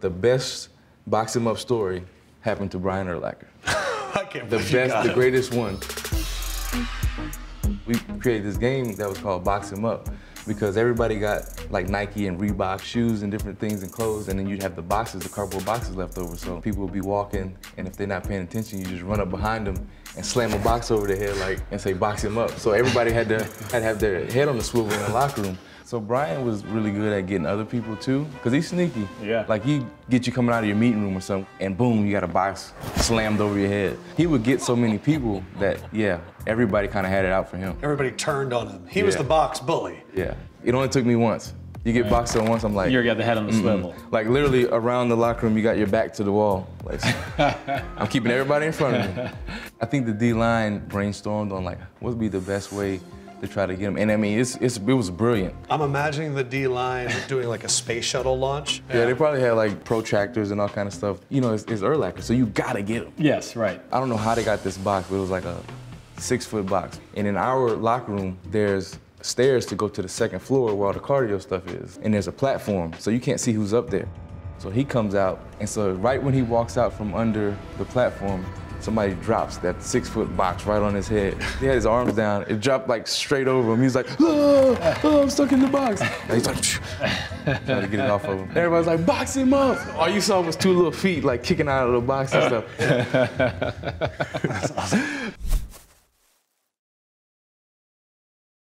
The best box him up story happened to Brian can't The best, the greatest one. We created this game that was called Box Him Up because everybody got like Nike and Reebok shoes and different things and clothes, and then you'd have the boxes, the cardboard boxes left over. So people would be walking, and if they're not paying attention, you just run up behind them and slam a box over their head like and say box him up. So everybody had to had to have their head on the swivel in the locker room. So Brian was really good at getting other people too, cause he's sneaky. Yeah. Like he get you coming out of your meeting room or something, and boom, you got a box slammed over your head. He would get so many people that yeah, everybody kind of had it out for him. Everybody turned on him. He was the box bully. Yeah. It only took me once. You get boxed on once, I'm like, You got the head on the swivel. like literally around the locker room, you got your back to the wall. Like, I'm keeping everybody in front of me. I think the D line brainstormed on like what would be the best way to try to get him. And I mean, it's, it's it was brilliant. I'm imagining the D line doing like a space shuttle launch. Yeah, they probably had like protractors and all kind of stuff. You know, it's, it's Urlacher, so you gotta get him. Yes, right. I don't know how they got this box, but it was like a six foot box. And in our locker room, there's stairs to go to the second floor where all the cardio stuff is. And there's a platform, so you can't see who's up there. So he comes out, and so right when he walks out from under the platform, somebody drops that six foot box right on his head. He had his arms down, it dropped like straight over him. He's like, oh, oh I'm stuck in the box. And he's like, trying to get it off of him. Everybody's like, box him up. All you saw was two little feet like kicking out of the box and stuff.